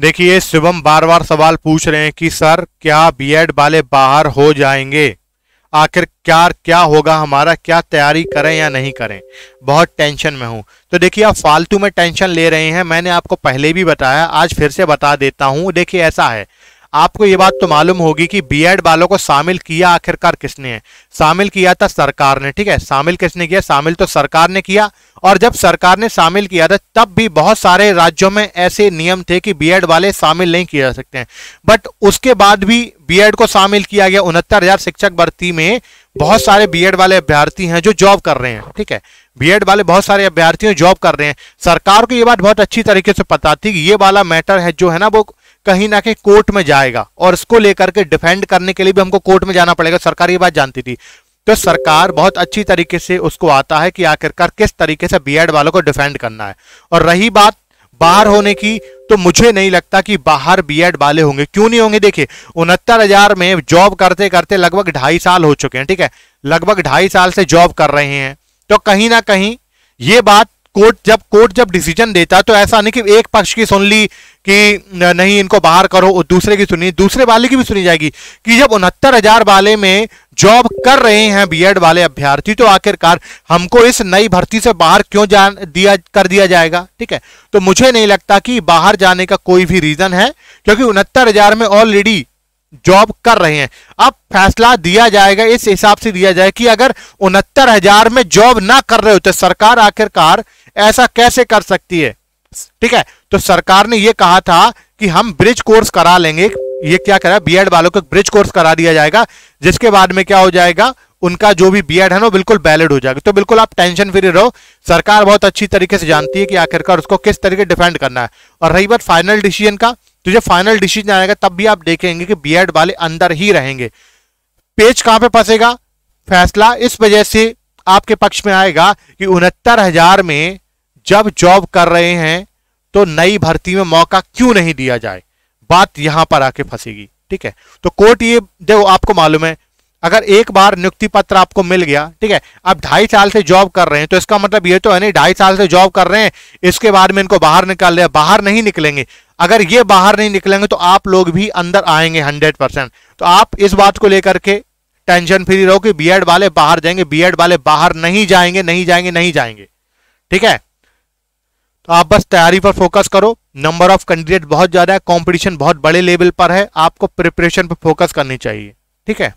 देखिए शिवम बार बार सवाल पूछ रहे हैं कि, सर, क्या बीएड वाले बाहर हो जाएँगे? आखिर क्या क्या होगा हमारा? क्या तैयारी करें या नहीं करें? बहुत टेंशन में हूँ। तो देखिए, आप फालतू में टेंशन ले रहे हैं। मैंने आपको पहले भी बताया, आज फिर से बता देता हूँ। देखिए, ऐसा है। आपको ये बात तो मालूम होगी कि बीएड वालों को शामिल किया आखिरकार किसने? है शामिल किया था सरकार ने, ठीक है? शामिल किसने किया? शामिल तो सरकार ने किया। और जब सरकार ने शामिल किया था, तब भी बहुत सारे राज्यों में ऐसे नियम थे कि बीएड वाले शामिल नहीं किए जा सकते हैं। बट उसके बाद भी बीएड को शामिल किया गया। उनहत्तर हज़ार शिक्षक भर्ती में बहुत सारे बीएड वाले अभ्यर्थी हैं जो जॉब कर रहे हैं, ठीक है? बीएड वाले बहुत सारे अभ्यर्थी जॉब कर रहे हैं। सरकार को ये बात बहुत अच्छी तरीके से पता थी कि ये वाला मैटर है जो है ना, वो कहीं ना कहीं कोर्ट में जाएगा और इसको लेकर के डिफेंड करने के लिए भी हमको कोर्ट में जाना पड़ेगा। सरकार ये बात जानती थी। तो सरकार बहुत अच्छी तरीके से उसको आता है कि आखिरकार किस तरीके से बीएड वालों को डिफेंड करना है। और रही बात बाहर होने की तो मुझे नहीं लगता कि बाहर बीएड वाले होंगे। क्यों नहीं होंगे? देखिए, उनहत्तर हज़ार में जॉब करते करते लगभग ढाई साल हो चुके हैं, ठीक है? लगभग ढाई साल से जॉब कर रहे हैं। तो कहीं ना कहीं ये बात कोर्ट जब कोर्ट जब डिसीज़न देता तो ऐसा नहीं कि एक पक्ष की सुन ली कि नहीं इनको बाहर करो और दूसरे की सुनी, दूसरे वाले की भी सुनी जाएगी कि जब उनहत्तर हज़ार वाले में जॉब कर रहे हैं बीएड वाले अभ्यर्थी तो आखिरकार हमको इस नई भर्ती से बाहर क्यों जान, दिया, कर दिया जाएगा? ठीक है? तो मुझे नहीं लगता कि बाहर जाने का कोई भी रीजन है, क्योंकि उनहत्तर हज़ार में ऑलरेडी जॉब कर रहे हैं। अब फैसला दिया जाएगा, इस हिसाब से दिया जाए कि अगर उनहत्तर हज़ार में जॉब ना कर रहे होते सरकार आखिरकार ऐसा कैसे कर सकती है? ठीक है तो सरकार ने यह कहा था कि हम ब्रिज कोर्स करा लेंगे। ये क्या करा बीएड वालों को ब्रिज कोर्स करा दिया जाएगा, जिसके बाद में क्या हो जाएगा, उनका जो भी बीएड है ना बिल्कुल वैलिड हो जाएगा। तो बिल्कुल आप टेंशन फ्री रहो। सरकार बहुत अच्छी तरीके से जानती है कि आखिरकार उसको किस तरीके डिफेंड करना है। और रही बात फाइनल डिसीज़न का तो जब फाइनल डिसीज़न आएगा, तब भी आप देखेंगे कि बीएड वाले अंदर ही रहेंगे। पेज कहाँ पे फंसेगा? फैसला इस वजह से आपके पक्ष में आएगा कि उनहत्तर में जब जॉब कर रहे हैं तो नई भर्ती में मौका क्यों नहीं दिया जाए? बात यहाँ पर आके फंसेगी, ठीक है? तो कोर्ट ये, देखो, आपको मालूम है, अगर एक बार नियुक्ति पत्र आपको मिल गया, ठीक है, अब ढाई साल से जॉब कर रहे हैं तो इसका मतलब ये तो है नहीं, ढाई साल से जॉब कर रहे हैं, इसके बाद में इनको बाहर निकाल दिया बाहर नहीं निकलेंगे। अगर ये बाहर नहीं निकलेंगे तो आप लोग भी अंदर आएँगे हंड्रेड परसेंट। तो आप इस बात को लेकर के टेंशन फ्री रहो कि बीएड वाले बाहर जाएँगे, बीएड वाले बाहर नहीं जाएँगे नहीं जाएँगे नहीं जाएँगे, ठीक है? तो आप बस तैयारी पर फोकस करो। नंबर ऑफ़ कैंडिडेट बहुत ज़्यादा है कंपटीशन बहुत बड़े लेवल पर है, आपको प्रिपरेशन पर फोकस करनी चाहिए। ठीक है?